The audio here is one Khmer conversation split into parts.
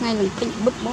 ngay lần tịnh bứt bó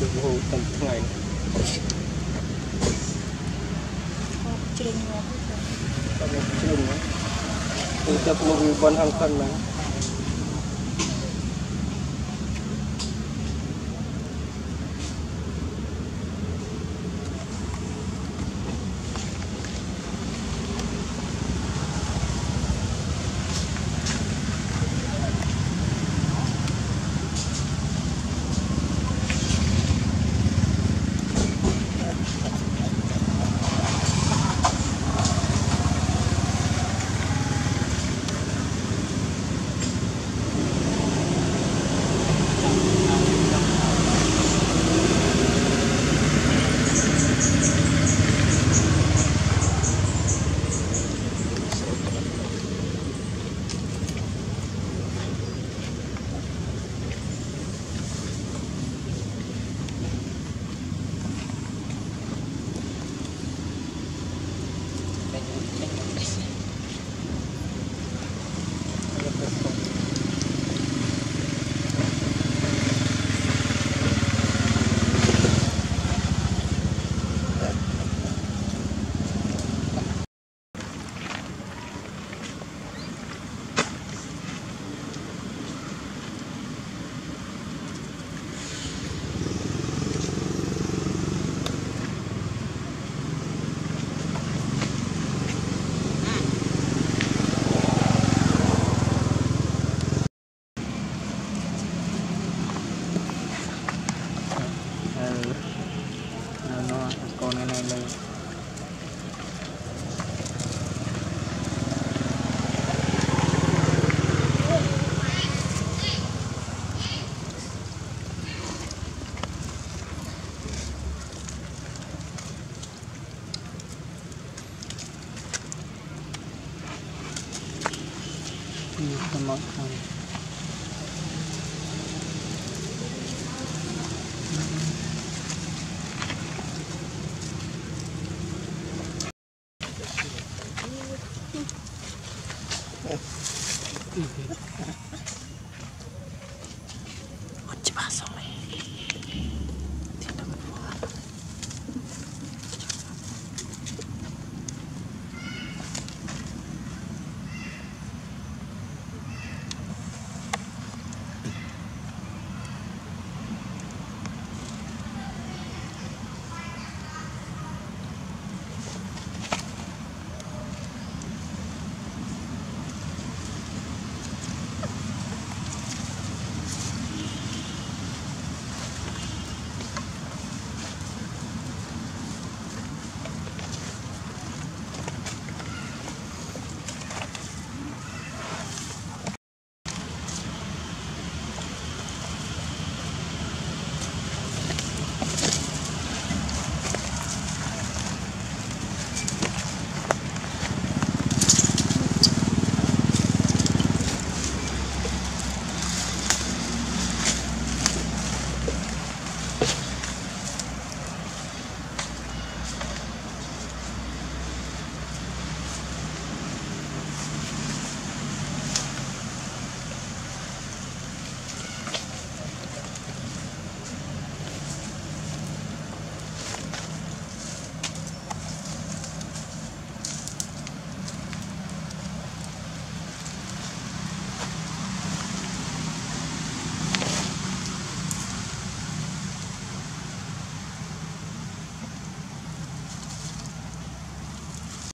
ជើងហូរទាំងថ្ងៃជ្រឹងងាប់តែជ្រឹងទៅទៅមកវាបនហង្កិនហ្នឹង